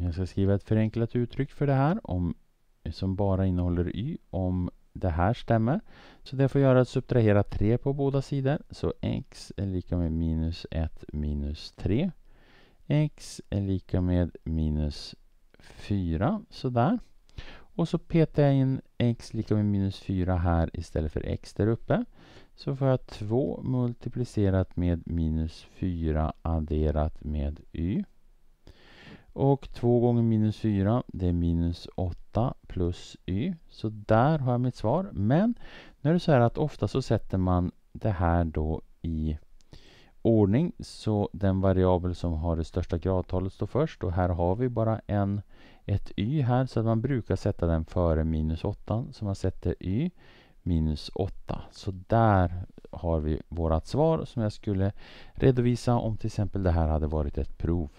Jag ska skriva ett förenklat uttryck för det här om, som bara innehåller y om det här stämmer. Så det får göra att subtrahera 3 på båda sidor. Så x är lika med minus 1 minus 3. x är lika med minus 4. Sådär. Och så petar jag in x lika med minus 4 här istället för x där uppe. Så får jag 2 multiplicerat med minus 4 adderat med y. Och 2 gånger minus 4 det är minus 8 plus y. Så där har jag mitt svar. Men nu är det så här att ofta så sätter man det här då i ordning så den variabel som har det största gradtalet står först och här har vi bara en, ett y här så att man brukar sätta den före minus 8 så man sätter y minus 8. Så där har vi vårt svar som jag skulle redovisa om till exempel det här hade varit ett prov.